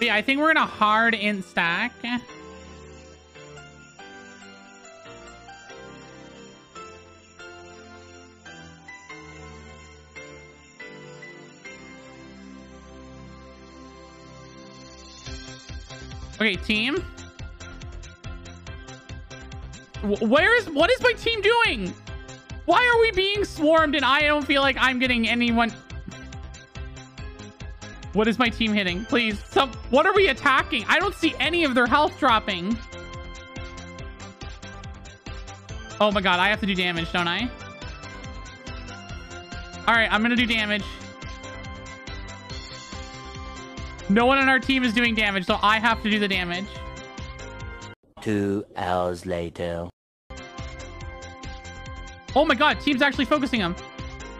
Yeah, I think we're gonna hard in stack. Okay, team. Where's what is my team doing? Why are we being swarmed and I don't feel like I'm getting anyone? What is my team hitting? Please, some. What are we attacking? I don't see any of their health dropping. Oh my god, I have to do damage, don't I? All right, I'm gonna do damage. No one on our team is doing damage, so I have to do the damage. Two hours later. Oh my god, team's actually focusing him.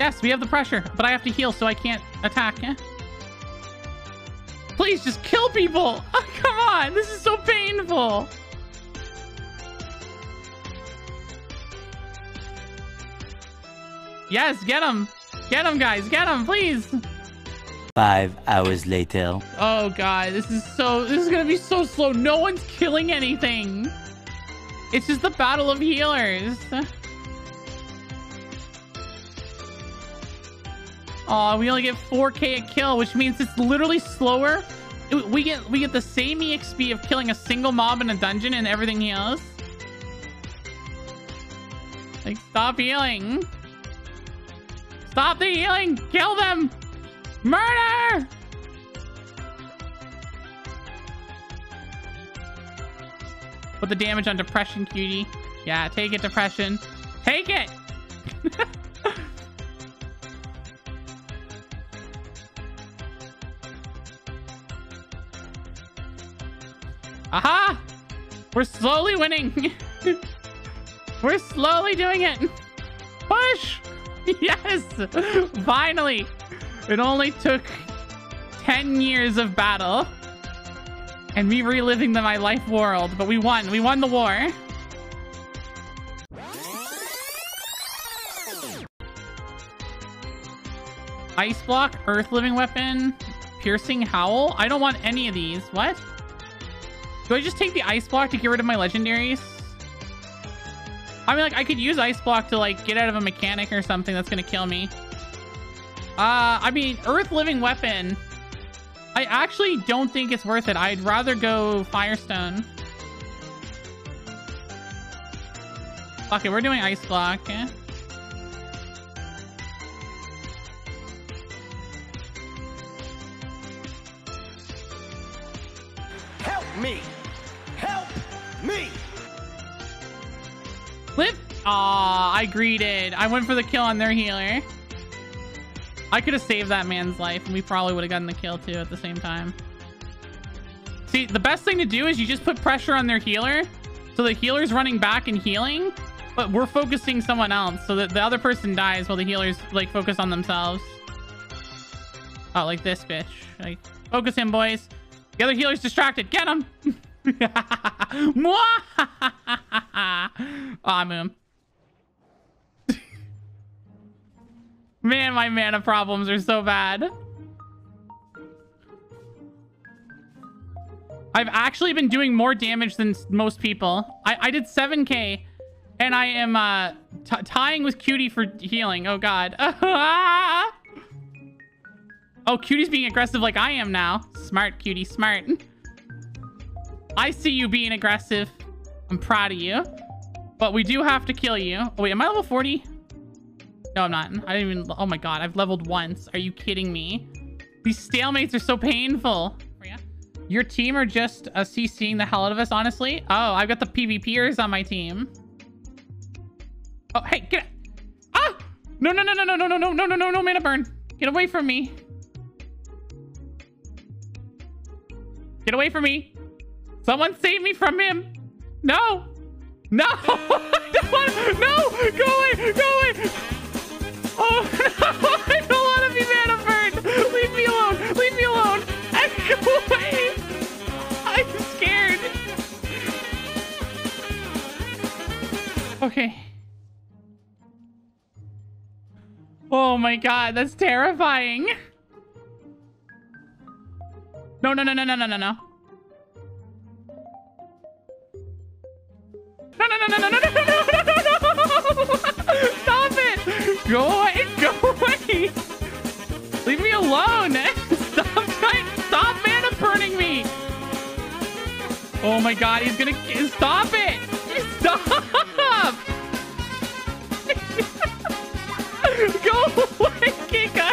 Yes, we have the pressure, but I have to heal, so I can't attack. Eh? Please just kill people. Oh, come on, this is so painful. Yes, get him. Get him, guys. Get him, please. Five hours later. Oh god, this is so this is gonna be so slow. No one's killing anything. It's just the battle of healers. Oh, we only get 4k a kill, which means it's literally slower. We get we get the same EXP of killing a single mob in a dungeon and everything heals. Like, stop healing. Stop the healing! Kill them! Murder! Put the damage on depression, cutie. Yeah, take it, depression. Take it! Aha! We're slowly winning. We're slowly doing it. Push! Yes! Finally! It only took 10 years of battle and me reliving the my life world, but we won. We won the war. Ice block, earthliving weapon, piercing howl. I don't want any of these. What? Do I just take the ice block to get rid of my legendaries? I mean, like, I could use ice block to, like, get out of a mechanic or something that's gonna kill me. Uh, I mean, Earthliving Weapon. I actually don't think it's worth it. I'd rather go Firestone. Okay, we're doing Ice Block. Eh? Me! Help me! Live. Aw, I greeted. I went for the kill on their healer. I could have saved that man's life, and we probably would have gotten the kill too at the same time. See, the best thing to do is you just put pressure on their healer, so the healer's running back and healing, but we're focusing someone else, so that the other person dies while the healers like focus on themselves. Oh, like this bitch. Like, focus him, boys. The other healer's distracted. Get him! Aw, moon. Man, my mana problems are so bad. I've actually been doing more damage than most people. I, I did 7k and I am uh, tying with Cutie for healing. Oh, God. oh, Cutie's being aggressive like I am now. Smart, Cutie, smart. I see you being aggressive. I'm proud of you. But we do have to kill you. Oh, wait, am I level 40? No, I'm not. I didn't even... Oh my god, I've leveled once. Are you kidding me? These stalemates are so painful. Your team are just uh, CCing the hell out of us, honestly. Oh, I've got the PvPers on my team. Oh, hey, get. Ah! No, no, no, no, no, no, no, no, no, no, no, no, mana burn. Get away from me. Get away from me. Someone save me from him. No. No. no. Go away. Go away. Oh, no. I don't want to be mana burned. Leave me alone. Leave me alone. Go away. I'm scared. Okay. Oh my god, that's terrifying. No, no, no, no, no, no, no, no. No, no, no, no, no, no, no, no, no, no, no! Stop it! Go away! Go away! Leave me alone! Stop trying! Stop mana burning me! Oh my god, he's gonna stop it! Stop! Go away, Kika!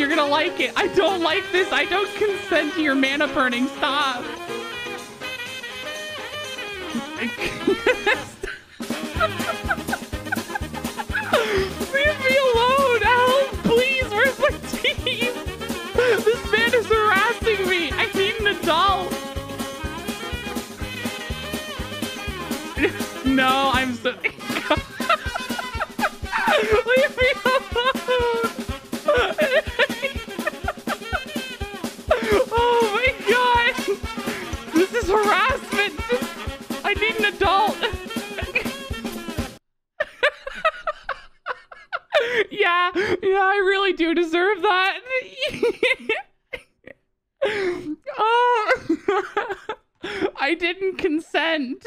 You're gonna like it. I don't like this. I don't consent to your mana burning. Stop. Leave me alone! Help! Please! Where's my team? This man is harassing me! I need an adult! No, I'm so... Do deserve that. oh, I didn't consent.